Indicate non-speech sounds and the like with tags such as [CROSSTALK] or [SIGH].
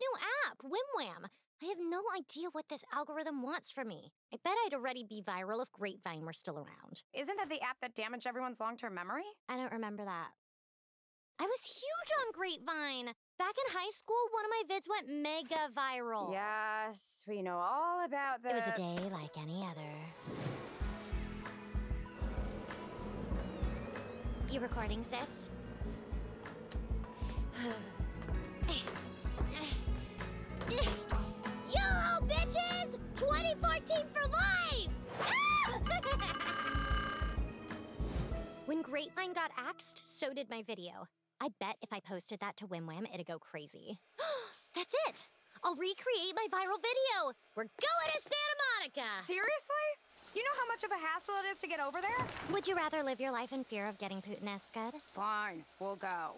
new app, WimWham. I have no idea what this algorithm wants from me. I bet I'd already be viral if Grapevine were still around. Isn't that the app that damaged everyone's long term memory? I don't remember that. I was huge on Grapevine. Back in high school, one of my vids went mega viral. Yes, we know all about that. It was a day like any other. You recording, sis? 2014 for life! [LAUGHS] when Grapevine got axed, so did my video. I bet if I posted that to WimWham, it'd go crazy. [GASPS] That's it! I'll recreate my viral video! We're going to Santa Monica! Seriously? You know how much of a hassle it is to get over there? Would you rather live your life in fear of getting Putin-esque? Fine, we'll go.